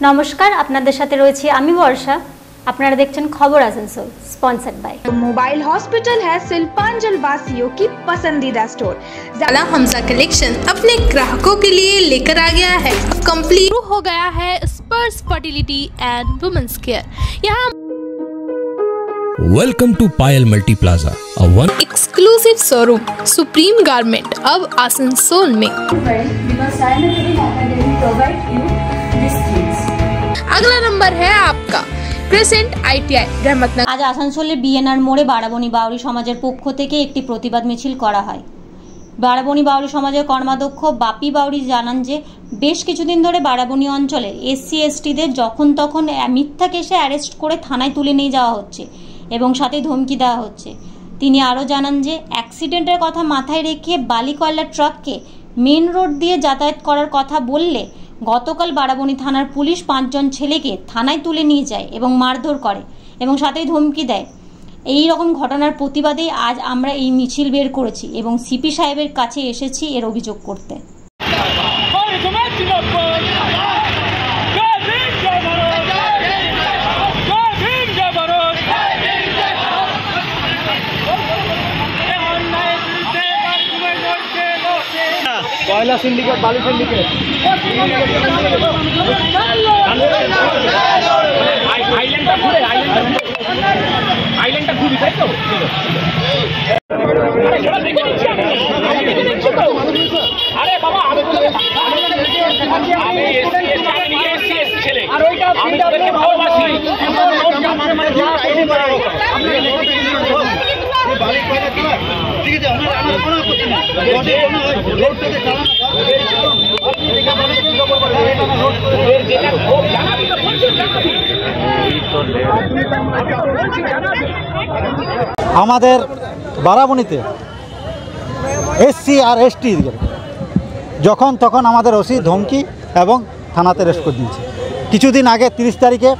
নমস্কার আপনাদের সাথে রয়েছি আমি বর্ষা আপনারা দেখছেন খবর Asansol sponsored by mobile hospital है सिल्पांजल वासियों की पसंदीदा स्टोर जाला हमजा कलेक्शन अपने ग्राहकों के लिए लेकर आ गया है कंप्लीट हो गया है Sparsh fertility and women's care यहाँ Welcome to Payal Multi Plaza, a one exclusive showroom supreme garment अब आसनसोल में अगला नंबर है आपका क्रिसेंट आईटीआई रहमतनगर আজ আসানসোলের বিএনআর মোড়ে বারাবণী বাউরি সমাজের পক্ষ থেকে একটি প্রতিবাদ মিছিল করা হয় বারাবণী বাউরি সমাজের কর্মাধ্যক্ষ বাপি বাউরি জানান যে বেশ কিছুদিন ধরে বারাবণী অঞ্চলের এসসি এসটিদের যখন তখন মিথ্যা কেসে অ্যারেস্ট করে থানায় তুলে নিয়ে যাওয়া হচ্ছে এবং সাথে ধমকি দেওয়া হচ্ছে তিনি আরও জানান যে অ্যাক্সিডেন্টের কথা মাথায় রেখে বালিকয়লা ট্রাককে মেন রোড দিয়ে যাতায়াত করার কথা বললে গতকাল বারাবণী থানার পুলিশ পাঁচজন ছেলেকে থানায় তুলে নিয়ে যায় এবং মারধর করে এবং সাথে ধমকি দেয়। এই রকম ঘটনার প্রতিবাদে আজ আমরা এই মিছিল বের করেছি এবং সিপি সাহেবের কাছে এসেছি এর অভিযোগ করতে। কয়লা সিন্ডিকেট বালি সিন্ডিকেট। আইল্যান্ডটা ঘুরে আইল্যান্ডটা আইল্যান্ডটা ঘুরি তাই তো? আরে বাবা আমি ছেলে। তাদেরকে ভালোবাসি। আমাদের বারাবণীতে এসসি আর এসটি যখন তখন আমাদের ওসি ধমকি এবং থানাতে রেস্ট করে দিয়েছে। কিছুদিন আগে তিরিশ তারিখে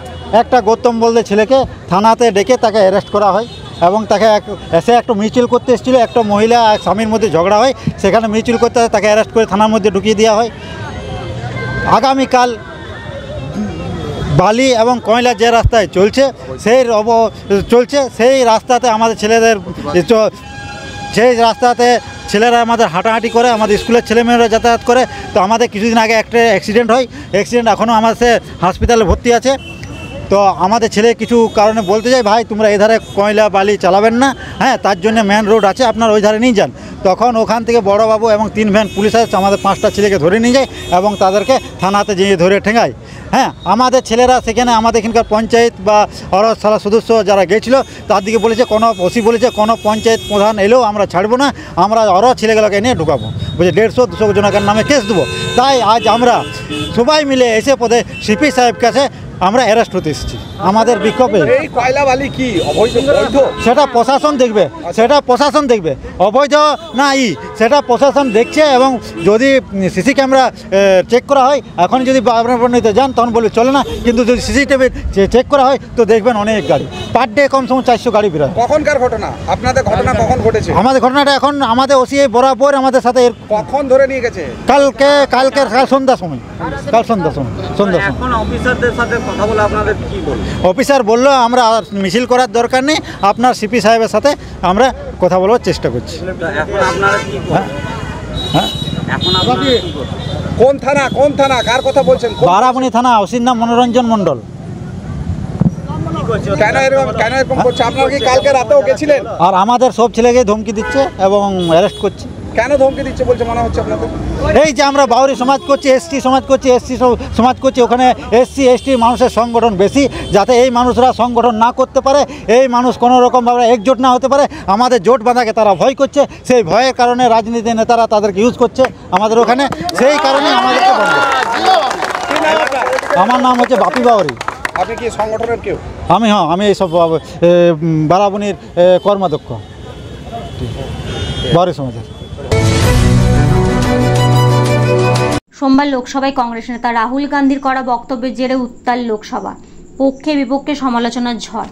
একটা গৌতম বলতে ছেলেকে থানাতে ডেকে তাকে অ্যারেস্ট করা হয়। এবং তাকে এক এসে একটা মিছিল করতে এসেছিল। একটা মহিলা স্বামীর মধ্যে ঝগড়া হয়। সেখানে মিছিল করতে তাকে অ্যারেস্ট করে থানার মধ্যে ঢুকিয়ে দেওয়া হয়। আগামীকাল বালি এবং কয়লা যে রাস্তায় চলছে, সেই অব চলছে, সেই রাস্তাতে আমাদের ছেলেদের সেই রাস্তাতে ছেলেরা আমাদের হাঁটাহাঁটি করে, আমাদের স্কুলের ছেলেমেয়েরা যাতায়াত করে। তো আমাদের কিছুদিন আগে একটা অ্যাক্সিডেন্ট হয়। অ্যাক্সিডেন্ট এখনও আমাদের হাসপাতালে ভর্তি আছে। তো আমাদের ছেলে কিছু কারণে বলতে চাই ভাই, তোমরা এধারে কয়লা বালি চালাবেন না। হ্যাঁ তার জন্য মেন রোড আছে, আপনার ওই ধারে নিয়ে যান। তখন ওখান থেকে বড়বাবু এবং তিন ভ্যান পুলিশ আসছে আমাদের পাঁচটা ছেলেকে ধরে নিয়ে যায় এবং তাদেরকে থানাতে যেয়ে ধরে ঠেঙায় হ্যাঁ আমাদের ছেলেরা সেখানে আমাদের এখানকার পঞ্চায়েত বা সারা সদস্য যারা গেছিল তার দিকে বলেছে, কোনো ওসি বলেছে, কোনো পঞ্চায়েত প্রধান এলেও আমরা ছাড়বো না, আমরা আরও ছেলেগুলোকে নিয়ে ঢুকাবো। বলছে, দেড়শো, দুশো জনকের নামে কেস দেবো। তাই আজ আমরা সবাই মিলে এসে পদে সিপি সাহেব কাছে আমরা অ্যারেস্ট হতে এসেছি। আমাদের বিক্ষোভে। কয়লা বালি কি? সেটা প্রশাসন দেখবে। সেটা প্রশাসন দেখবে। অবৈধ না ই সেটা প্রশাসন দেখছে এবং যদি সিসি ক্যামেরা চেক করা হয় এখন যদি নিতে যান তখন বলবে চলে না। কিন্তু যদি সিসিটিভি চেক করা হয় তো দেখবেন অনেক গাড়ি। পার ডে কম সময় চারশো গাড়ি বেরোয় কখনকার ঘটনা? আপনাদের ঘটনা কখন ঘটেছে? আমাদের ঘটনাটা এখন আমাদের ওসি বরাবর আমাদের সাথে এর- কখন ধরে নিয়ে গেছে? কালকে কালকে কাল সন্ধ্যার সময়। কাল সন্ধ্যার সময় সন্ধ্যার সময়। অফিসারদের সাথে কথা বলে আপনাদের কি বলব অফিসার বলল আমরা মিছিল করার দরকার নেই আপনার সিপি সাহেবের সাথে আমরা কথা বলবার চেষ্টা করছি। এখন আপনারা কি হ্যাঁ? হ্যাঁ? এখন আপনারা কি কোন থানা কোন থানা কার কথা বলছেন? বারাবণী থানা ওসির নাম মনোরঞ্জন মণ্ডল। কেন এরকম কেন এরকম করছে? আপনারা কি কালকে রাতেও গেছিলেন? আর আমাদের সব ছেলেকে ধমকি দিচ্ছে এবং অ্যারেস্ট করছে। কেন ধমকি দিচ্ছে বলছে মনে হচ্ছে আপনাদের? এই যে আমরা বাউরি সমাজ করছি এসটি সমাজ করছি এসসি সমাজ করছি ওখানে এসসি এসটি মানুষের সংগঠন বেশি যাতে এই মানুষরা সংগঠন না করতে পারে এই মানুষ কোনো রকমভাবে একজোট না হতে পারে আমাদের জোট বাঁধাকে তারা ভয় করছে সেই ভয়ের কারণে রাজনীতি নেতারা তাদেরকে ইউজ করছে আমাদের ওখানে সেই কারণে আমাদেরকে বন্ধ। আপনার আমার নাম হচ্ছে বাপি বাউরি। আপনি কি সংগঠনের কেউ? আমি হ্যাঁ আমি এইসব এ, কর্মাধ্যক্ষ। বাউরি সমাজের। সোমবার লোকসভায় কংগ্রেস নেতা রাহুল গান্ধীর করা বক্তব্যের জেরে উত্তাল লোকসভা। পক্ষে বিপক্ষে সমালোচনার ঝড়।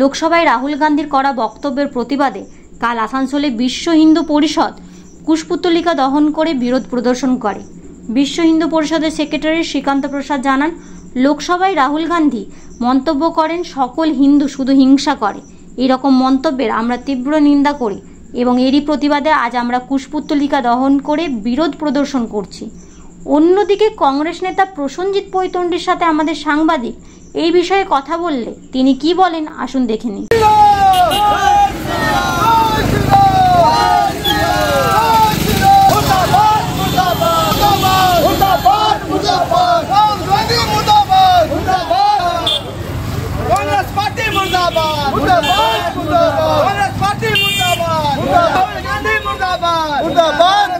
লোকসভায় রাহুল গান্ধীর করা বক্তব্যের প্রতিবাদে কাল আসানসোলে বিশ্ব হিন্দু পরিষদ কুশপুত্তলিকা দহন করে বিরোধ প্রদর্শন করে। বিশ্ব হিন্দু পরিষদের সেক্রেটারি শ্রীকান্ত প্রসাদ জানান, লোকসভায় রাহুল গান্ধী মন্তব্য করেন, সকল হিন্দু শুধু হিংসা করে। এরকম মন্তব্যের আমরা তীব্র নিন্দা করি এবং এরই প্রতিবাদে আজ আমরা কুশপুত্তলিকা দহন করে বিরোধ প্রদর্শন করছি। অন্যদিকে কংগ্রেস নেতা প্রসঞ্জিৎ পৈতন্ডির সাথে আমাদের সাংবাদিক এই বিষয়ে কথা বললে তিনি কি বলেন আসুন দেখে নিন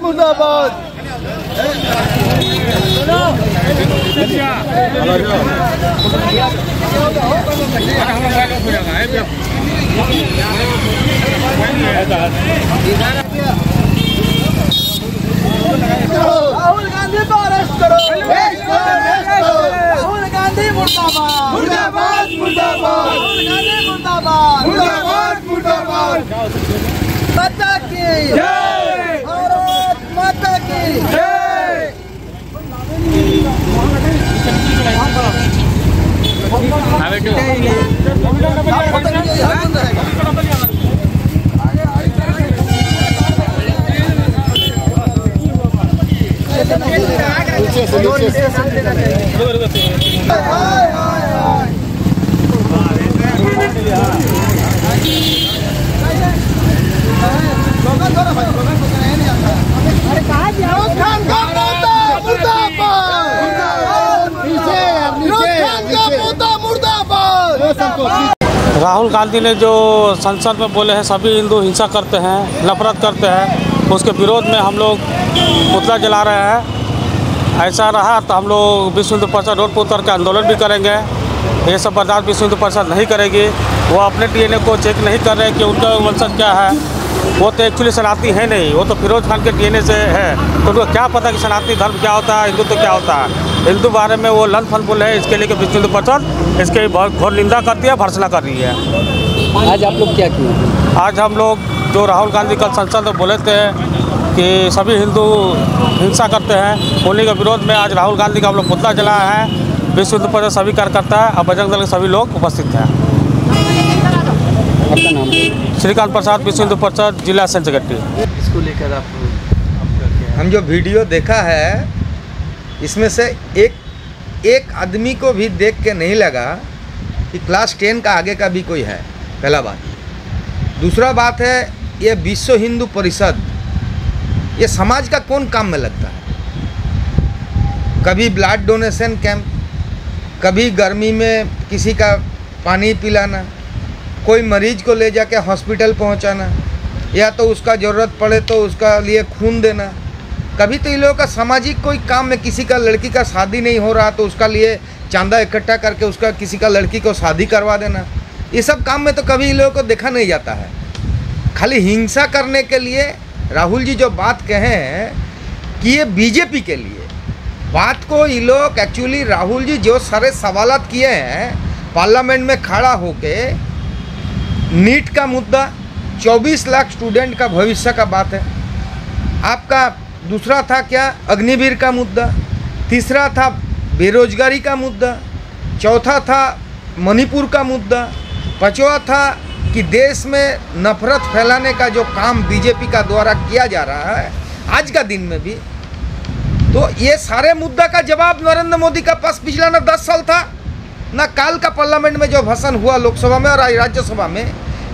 মুর্দাবাদ। राहुल गांधी को अरेस्ट करो राहुल गांधी मुर्दाबाद मुर्दाबाद। मुर्दाबाद राहुल गांधी मुर्दाबाद। मुर्दाबाद मुर्दाबाद माता की नीचे से नीचे से अरे कहा जाओ खान खान राहुल गांधी ने जो संसद में बोले हैं, सभी हिंदू हिंसा करते हैं, नफरत करते हैं, उसके विरोध में हम लोग पुतला जला रहे हैं। ऐसा रहा तो हम लोग विश्व हिंदू परिषद रोड पर उतर के आंदोलन भी करेंगे। ये सब बर्दाश्त विश्व हिंदू परिषद नहीं करेगी। वो अपने डीएनए को चेक नहीं कर रहे कि उनका वंशज क्या है। वो तो एक्चुअली सनातनी है नहीं, वो तो फिरोज खान के डीएनए से है। तो उनको क्या पता कि सनातनी धर्म क्या होता है, हिंदुत्व तो क्या होता है? हिंदू बारे में वो लन फन बोले हैं इसके लिए कि विश्व हिंदू परिषद इसकी बहुत घोर निंदा करती है भर्सना कर रही है। आज आप लोग क्या किए? आज हम लोग जो राहुल गांधी कल संसद में बोले थे कि सभी हिंदू हिंसा करते हैं उन्हीं के विरोध में आज राहुल गांधी का हम लोग पुतला जलाया है। विश्व हिंदू परिषद सभी कार्यकर्ता और बजरंग दल के सभी लोग उपस्थित हैं। आपका नाम? श्रीकांत प्रसाद विश्व हिंदू परिषद जिला सेक्रेटरी इसको लेकर आप हम जो वीडियो देखा है इसमें से एक एक आदमी को भी देख के नहीं लगा कि क्लास टेन का आगे का भी कोई है, पहला बात। दूसरा बात है, ये विश्व हिंदू परिषद, ये समाज का कौन काम में लगता है? कभी ब्लड डोनेशन कैंप कभी गर्मी में किसी का पानी पिलाना, कोई मरीज़ को ले जाके हॉस्पिटल पहुंचाना, या तो उसका ज़रूरत पड़े तो उसका लिए खून देना। कभी तो इन लोगों का सामाजिक कोई काम में किसी का लड़की का शादी नहीं हो रहा तो उसका लिए चांदा इकट्ठा करके उसका किसी का लड़की को शादी करवा देना। ये सब काम में तो कभी इन लोगों को देखा नहीं जाता है। खाली हिंसा करने के लिए राहुल जी जो बात कहे हैं कि ये बीजेपी के लिए, बात को ये लोग एक्चुअली राहुल जी जो सारे सवालात किए हैं, पार्लियामेंट में खड़ा होके नीट का मुद्दा 24 लाख स्टूडेंट का भविष्य का बात है। आपका दूसरा था क्या? अग्निवीर का मुद्दा। तीसरा था बेरोजगारी का मुद्दा। चौथा था मणिपुर का मुद्दा। पांचवा था कि देश में नफरत फैलाने का जो काम बीजेपी का द्वारा किया जा रहा है, आज का दिन में भी। तो ये सारे मुद्दा का जवाब नरेंद्र मोदी का पास पिछला ना दस साल था, ना काल का पार्लियामेंट में जो भाषण हुआ लोकसभा में और राज्यसभा में,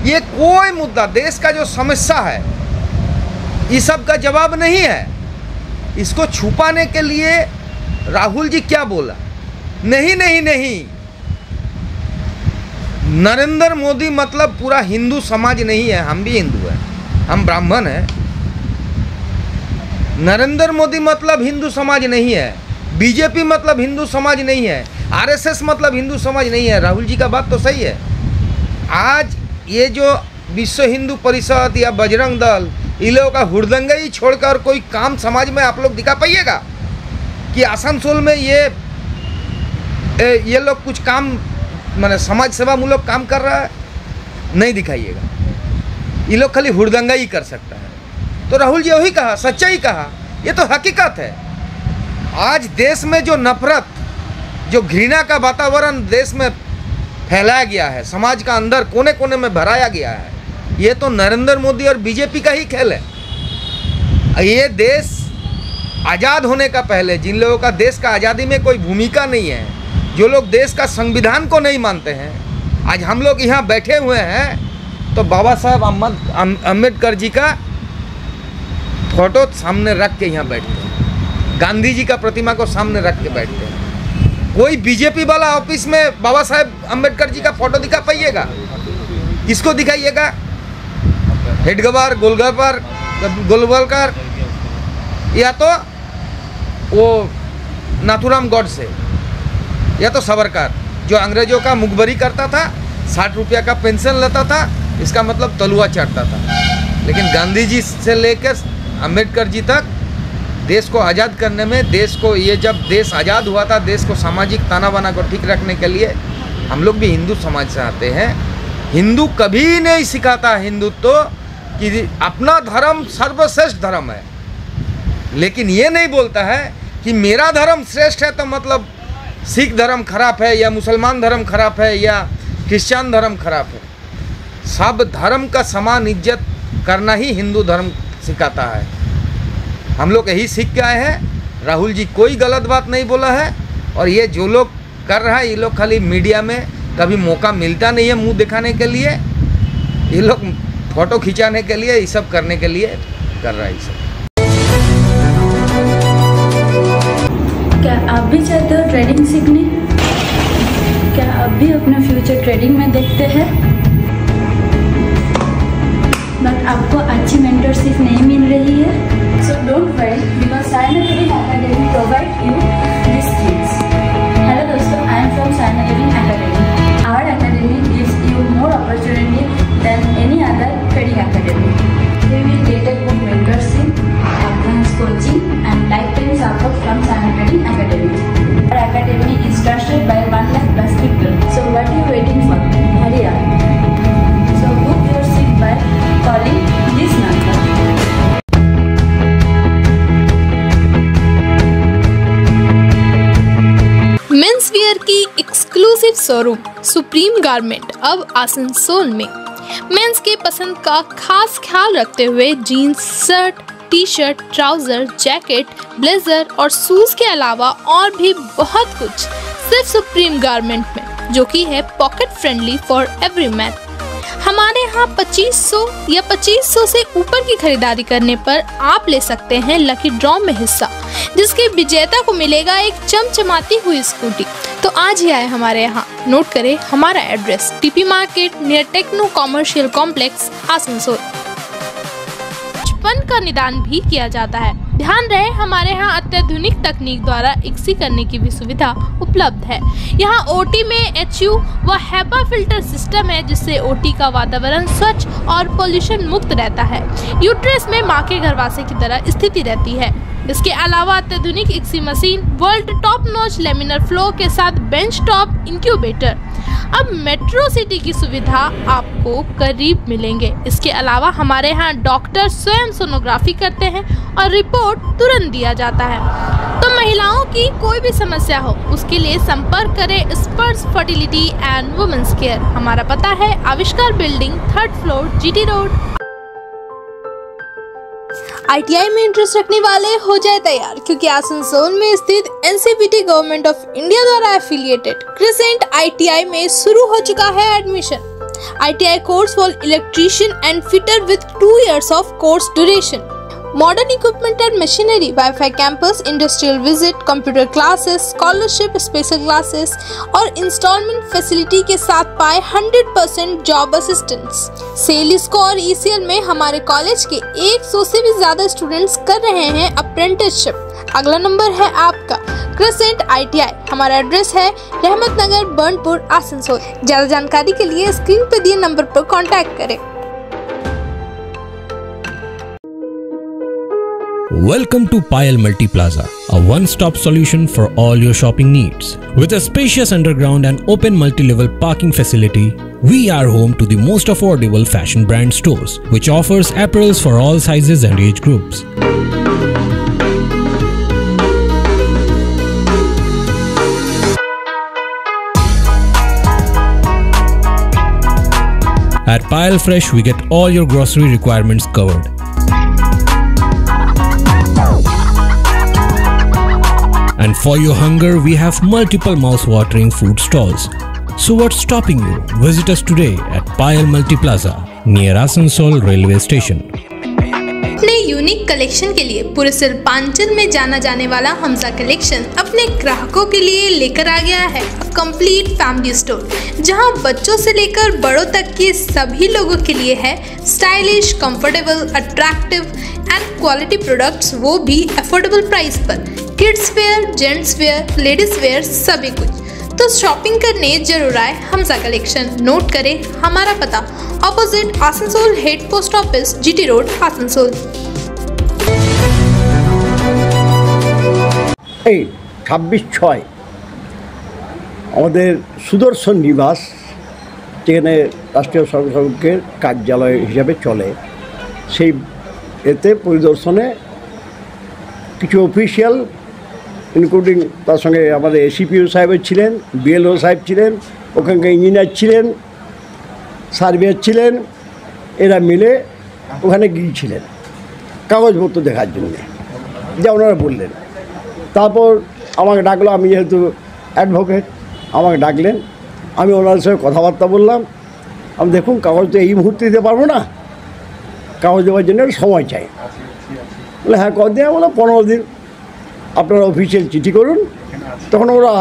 ये कोई मुद्दा, देश का जो समस्या है इस सब का जवाब नहीं है। इसको छुपाने के लिए राहुल जी क्या बोला? नहीं नहीं नहीं। नरेंद्र मोदी मतलब पूरा हिंदू समाज नहीं है, हम भी हिंदू हैं, हम ब्राह्मण हैं। नरेंद्र मोदी मतलब हिंदू समाज नहीं है, बीजेपी मतलब हिंदू समाज नहीं है, आरएसएस मतलब हिंदू समाज नहीं है। राहुल जी का बात तो सही है। आज ये जो विश्व हिंदू परिषद या बजरंग दल इन लोगों का ही छोड़कर कोई काम समाज में आप लोग दिखा पाइएगा? कि आसनसोल में ये ए, ये लोग कुछ काम मैंने समाज सेवा मूलक काम कर रहा है? नहीं दिखाइएगा। ये लोग खाली हुड़दंगा ही कर सकता है। तो राहुल जी वही कहा सच्चाई कहा ये तो हकीकत है। आज देश में जो नफरत जो घृणा का वातावरण देश में फैलाया गया है समाज का अंदर कोने कोने में भराया गया है ये तो नरेंद्र मोदी और बीजेपी का ही खेल है। ये देश आज़ाद होने का पहले, जिन लोगों का देश का आज़ादी में कोई भूमिका नहीं है, जो लोग देश का संविधान को नहीं मानते हैं, आज हम लोग यहाँ बैठे हुए हैं तो बाबा साहब अम्बेद अंबेडकर जी का फ़ोटो सामने रख के यहाँ बैठते हैं। गांधी जी का प्रतिमा को सामने रख के बैठते हैं। कोई बीजेपी वाला ऑफ़िस में बाबा साहेब अंबेडकर जी का फ़ोटो दिखा पाइएगा? किसको दिखाइएगा? हेडगवार गोलगपर गोलवलकर या तो वो नाथुराम गौड से, या तो सावरकर, जो अंग्रेज़ों का मुखबरी करता था, साठ रुपया का पेंशन लेता था, इसका मतलब तलुआ चढ़ता था। लेकिन गांधी जी से लेकर अंबेडकर जी तक, देश को आज़ाद करने में, देश को ये जब देश आज़ाद हुआ था, देश को सामाजिक ताना बाना को ठीक रखने के लिए, हम लोग भी हिंदू समाज से आते हैं। हिंदू कभी नहीं सिखाता हिंदुत्व तो कि अपना धर्म सर्वश्रेष्ठ धर्म है। लेकिन ये नहीं बोलता है कि मेरा धर्म श्रेष्ठ है तो मतलब सिख धर्म खराब है, या मुसलमान धर्म खराब है, या क्रिश्चियन धर्म खराब है। सब धर्म का समान इज़्ज़त करना ही हिंदू धर्म सिखाता है। हम लोग यही सीख के आए हैं। राहुल जी कोई गलत बात नहीं बोला है। और ये जो लोग कर रहा है, ये लोग खाली मीडिया में कभी मौका मिलता नहीं है मुँह दिखाने के लिए। ये लोग फ़ोटो खिंचाने के लिए, ये सब करने के लिए कर रहा है क्या आप भी चाहते हो ट्रेडिंग सीखने? क्या आप भी अपना फ्यूचर ट्रेडिंग में देखते हैं? बट आपको अच्छी मेंटरशिप नहीं मिल रही है। So don't worry because Saina living academy provide you this things hello दोस्तों I am from Saina living academy our academy gives you more opportunity trading academy We will get a good mentorship, advanced coaching, and lifetime support from Sana Academy. Our academy is trusted by 1 lakh plus people. So what are you waiting for? Hurry up. So book your seat by calling this number. Men's की showroom supreme garment अब आसनसोल में। Mains के पसंद का खास ख्याल रखते हुए jeans, shirt T shirt trouser, jacket, blazer और शूज़ के अलावा और भी बहुत कुछ सिर्फ़ सुप्रीम गारमेंट में, जो कि है pocket friendly for every man हमारे यहाँ 2500 या 2500 से ऊपर की खरीदारी करने पर आप ले सकते हैं लकी ड्रॉ में हिस्सा, जिसके विजेता को मिलेगा एक चमचमाती हुई स्कूटी। तो आज ही आए हमारे यहाँ। नोट करें, हमारा address TP market near techno commercial complex Asansol. का निदान भी किया जाता है। ध्यान रहे, हमारे यहाँ अत्याधुनिक तकनीक द्वारा इक्सी करने की भी सुविधा उपलब्ध है। यहाँ ओटी में एचयू व हैपा फ़िल्टर सिस्टम है, जिससे ओटी का वातावरण स्वच्छ और पोल्यूशन मुक्त रहता है। यूट्रेस में माँ के घरवासे की तरह स्थिति रहती है। इसके अलावा अत्याधुनिक ICSI machine world top notch laminar flow के साथ बेंच टॉप इंक्यूबेटर अब मेट्रो सिटी की सुविधा आपको करीब मिलेंगे। इसके अलावा हमारे यहाँ डॉक्टर स्वयं सोनोग्राफी करते हैं और रिपोर्ट तुरंत दिया जाता है। तो महिलाओं की कोई भी समस्या हो, उसके लिए संपर्क करें स्पर्श फर्टिलिटी एंड वुमेंस केयर हमारा पता है Avishkar building third floor GT road ITI में इंटरेस्ट रखने वाले हो जाए तैयार, क्योंकि आसनसोल में स्थित एनसीपीटी गवर्नमेंट ऑफ़ इंडिया द्वारा एफिलिएटेड क्रिसेंट आईटीआई में शुरू हो चुका है admission ITI course for electrician and fitter with two years of course duration Modern equipment and machinery, Wi-Fi campus, industrial visit, computer classes, scholarship, special classes और installment facility के साथ पाए 100% job assistance सेलिस्को और ईसीएल में हमारे college के 100 से भी ज़्यादा स्टूडेंट्स कर रहे हैं अप्रेंटिसशिप अगला नंबर है आपका क्रिसेंट आईटीआई हमारा एड्रेस है रहमत नगर बर्नपुर आसनसोल ज़्यादा जानकारी के लिए स्क्रीन पर दिए नंबर पर कांटेक्ट करें। Welcome to Payal Multiplaza, a one-stop solution for all your shopping needs. With a spacious underground and open multi-level parking facility, we are home to the most affordable fashion brand stores, which offers apparels for all sizes and age groups. At Pile Fresh, we get all your grocery requirements covered. And for your hunger, we have multiple mouth-watering food stalls. So what's stopping you? Visit us today at Pile Multi Plaza near Asansol Railway Station. अपने unique collection के लिए पूरे सिर्पांचल में जाना जाने वाला Hamza collection अपने ग्राहकों के लिए लेकर आ गया है कंप्लीट फैमिली स्टोर जहाँ बच्चों से लेकर बड़ों तक के सभी लोगों के लिए है stylish comfortable attractive and quality products वो भी अफोर्डेबल प्राइस पर kids wear gents wear ladies wear सभी कुछ तो शॉपिंग करने जरूर आए हमजा कलेक्शन नोट करें हमारा पता opposite Asansol head post office GT road Asansol এই ছাব্বিশ ছয় আমাদের সুদর্শন নিবাস যেখানে রাষ্ট্রীয় সর্বসংখ্যের কার্যালয় হিসাবে চলে সেই এতে পরিদর্শনে কিছু অফিসিয়াল ইনক্লুডিং তার সঙ্গে আমাদের এসিপিও সাহেবের ছিলেন বিএলও সাহেব ছিলেন, ওখানকার ইঞ্জিনিয়ার ছিলেন সার্ভেয়ার ছিলেন, এরা মিলে ওখানে গিয়েছিলেন, কাগজপত্র দেখার জন্য। যা ওনারা বললেন। তারপর আমাকে ডাকলো, আমি যেহেতু অ্যাডভোকেট আমাকে ডাকলেন, আমি ওনার সঙ্গে কথাবার্তা বললাম, আমি দেখুন কাগজ তো এই মুহূর্তে দিতে পারব না, কাগজ দেওয়ার জন্য সময় চাই। বলে হ্যাঁ কদিন বললাম পনেরো দিন। আপনারা অফিসিয়াল চিঠি করুন। তখন ওরা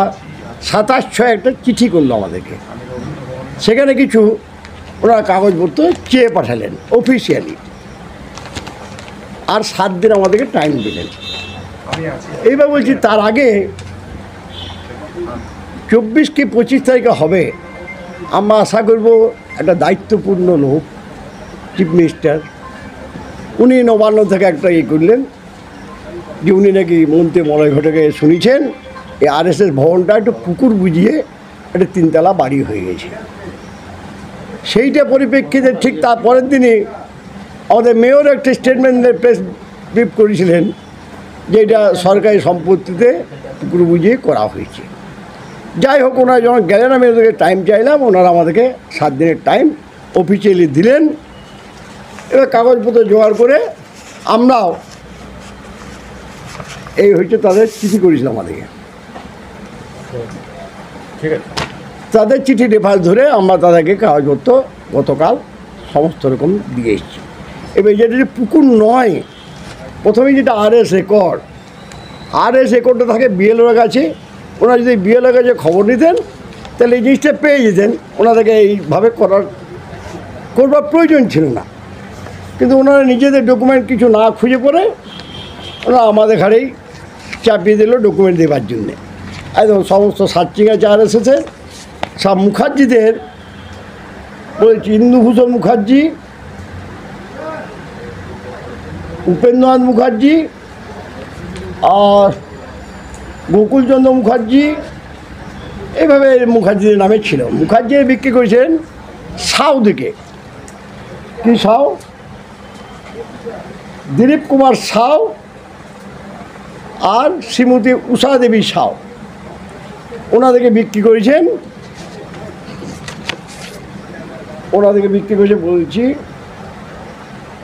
সাতাশ ছয় একটা চিঠি করল আমাদেরকে। সেখানে কিছু ওরা কাগজপত্র চেয়ে পাঠালেন অফিসিয়ালি আর সাত দিন আমাদেরকে টাইম দিলেন। এইবার বলছি, তার আগে চব্বিশ কি পঁচিশ তারিখে হবে? আমরা আশা করব একটা দায়িত্বপূর্ণ লোক চিফ মিনিস্টার উনি নবান্ন থেকে একটা ইয়ে করলেন। যে উনি নাকি মন্ত্রী মলয় ঘটকে শুনেছেন, এই আরএসএস ভবনটা একটু পুকুর বুঝিয়ে একটা তিনতলা বাড়ি হয়ে গেছে। সেইটা পরিপ্রেক্ষিতে ঠিক তারপরের দিনই আমাদের মেয়র একটা স্টেটমেন্টের প্রেস ব্রিফ করেছিলেন যে এটা সরকারি সম্পত্তিতে পুকুর বুঝিয়ে করা হয়েছে। যাই হোক, ওনারা যখন গেলেন, আমি ওদেরকে টাইম চাইলাম, ওনারা আমাদেরকে সাত দিনের টাইম অফিসিয়ালি দিলেন। এবার কাগজপত্র জোগাড় করে আমরাও এই হচ্ছে তাদের চিঠি করেছিলাম আমাদেরকে। ঠিক আছে। তাদের চিঠি রেফারেন্স ধরে আমরা তাদেরকে কাগজপত্র গতকাল সমস্ত রকম দিয়ে এসেছি। এবার যেটা যে পুকুর নয় প্রথমেই যেটা R S record R S রেকর্ডটা থাকে বিএলওর কাছে। ওনারা যদি বিএলওর কাছে খবর নিতেন তাহলে এই জিনিসটা পেয়ে যেতেন। ওনাদেরকে এইভাবে করার করবার প্রয়োজন ছিল না। কিন্তু ওনারা নিজেদের ডকুমেন্ট কিছু না খুঁজে পড়ে ওনারা আমাদের ঘাড়েই চাপিয়ে দিল ডকুমেন্ট দেওয়ার জন্যে। একদম সমস্ত সার্চিং আছে আর এসেছে। সব মুখার্জিদের, বলছি ইন্দুভূষণ মুখার্জি, উপেন্দ্রনাথ মুখার্জি আর গোকুলচন্দ্র মুখার্জি। এইভাবে মুখার্জিদের নামে ছিল। মুখার্জি বিক্রি করেছেন সাউ দিকে কি সাউ? দিলীপ কুমার সাউ আর শ্রীমতী উষা দেবী সাউ। ওনাদেরকে বিক্রি করেছেন। ওনাদেরকে বিক্রি করেছে বলছি,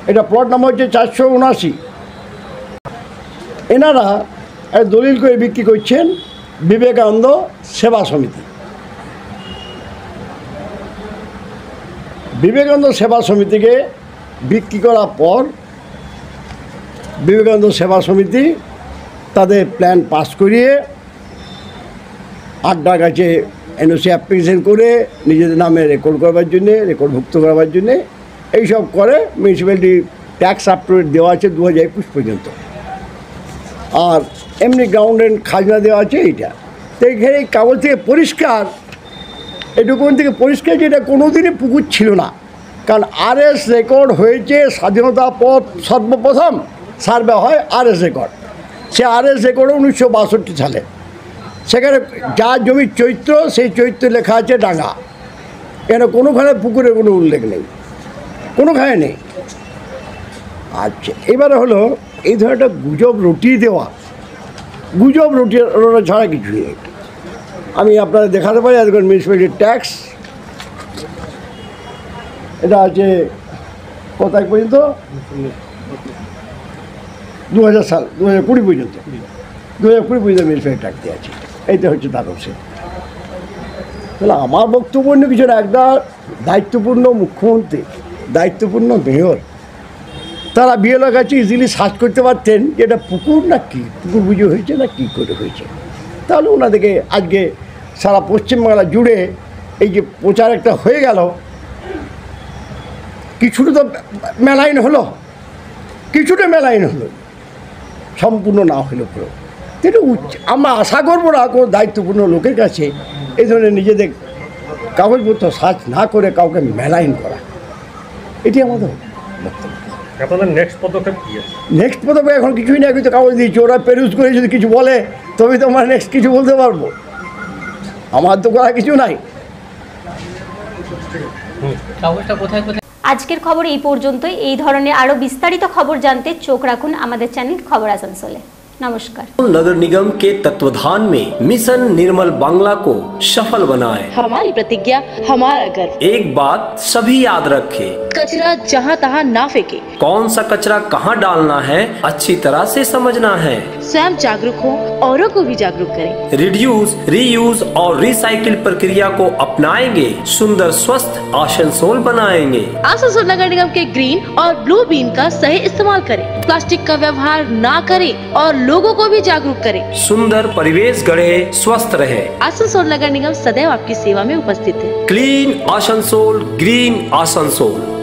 এটা প্লট নাম্বার হচ্ছে চারশো উনাশি এনারা দলিল করে বিক্রি করছেন বিবেকানন্দ সেবা সমিতি। বিবেকানন্দ সেবা সমিতিকে বিক্রি করার পর বিবেকানন্দ সেবা সমিতি তাদের প্ল্যান পাস করিয়ে আড্ডার কাছে এনওসি অ্যাপ্লিকেশন করে নিজেদের নামে রেকর্ড করবার জন্যে রেকর্ডভুক্ত করবার জন্যে এইসব করে মিউনিসিপ্যালিটি ট্যাক্স আপ টু দেওয়া আছে দু হাজার একুশ পর্যন্ত। আর এমনি গ্রাউন্ড খাজনা দেওয়া আছে এইটা। তো এইখানে এই কাগজ থেকে পরিষ্কার, এই ডকুমেন্ট থেকে পরিষ্কার যে এটা কোনো দিনই পুকুর ছিল না। কারণ আরএস রেকর্ড হয়েছে স্বাধীনতা পথ সর্বপ্রথম সার্ভে হয় আরএস রেকর্ড সে আরএস রেকর্ড উনিশশো বাষট্টি সালে। সেখানে যার জমির চৈত্র, সেই চৈত্র লেখা আছে ডাঙ্গা এখানে কোনোখানে পুকুরের কোনো উল্লেখ নেই। কোনোখানে নেই। আচ্ছা এবারে হলো এই ধরনের গুজব রটিয়ে দেওয়া। গুজব রটা ছাড়া কিছুই নেই। আমি আপনাদের দেখাতে পারি আজকাল মিউনিসিপ্যালিটির ট্যাক্স এটা আছে, কোথায় পর্যন্ত? দু হাজার সাল দু হাজার কুড়ি পর্যন্ত। দু হাজার কুড়ি পর্যন্ত মিনিস্টার ডাকতে আছে। এইটা হচ্ছে তার অবশ্যই তাহলে আমার বক্তব্য অন্য কিছু না একটা দায়িত্বপূর্ণ মুখ্যমন্ত্রী, দায়িত্বপূর্ণ মেয়র, তারা বিএলওর কাছে ইজিলি সার্চ করতে পারতেন যে এটা পুকুর না কি, পুকুর বুঝে হয়েছে না কী করে হয়েছে। তাহলে ওনাদেরকে আজকে সারা পশ্চিমবাংলা জুড়ে এই যে প্রচার একটা হয়ে গেল, কিছুটা তো মেলাইন হলো, কিছুটা মেলাইন হলো। সম্পূর্ণ না হলো পুরো কিন্তু আমরা আশা করব না কোনো দায়িত্বপূর্ণ লোকের কাছে এই ধরনের নিজেদের কাগজপত্র সার্চ না করে কাউকে মেলাইন করা। এটি আমাদের বক্তব্য। আপনাদের নেক্সট পদক্ষেপ কি আছে? নেক্সট প্রথমে এখন কিছুই না কিছু কাগজ দিয়েছি। ওরা পেরুজ করে যদি কিছু বলে তবে তো আমরা নেক্সট কিছু বলতে পারব। আমার তো করা কিছু নাই। কাগজটা কোথায় কোথায় আজকের খবর এই পর্যন্তই এই ধরনের আরও বিস্তারিত খবর জানতে চোখ রাখুন আমাদের চ্যানেল খবর আসানসোলে নমস্কার नगर निगम के तत्वधान में मिशन निर्मल बांग्ला को सफल बनाएं। हमारी प्रतिज्ञा हमारा गर्व एक बात सभी याद रखें कचरा जहाँ तहाँ ना फेंके। कौन सा कचरा कहाँ डालना है अच्छी तरह से समझना है। स्वयं जागरूक हो औरों को भी जागरूक करें। रिड्यूस रीयूज और रिसाइकिल प्रक्रिया को अपनाएँगे सुंदर स्वस्थ आसनसोल बनाएँगे। आसनसोल नगर निगम के ग्रीन और ब्लू बीन का सही इस्तेमाल करें। प्लास्टिक का व्यवहार ना करें और लोगों को भी जागरूक करें। सुंदर परिवेश गढ़े स्वस्थ रहे। आसनसोल नगर निगम सदैव आपकी सेवा में उपस्थित है। Clean Asansol green Asansol.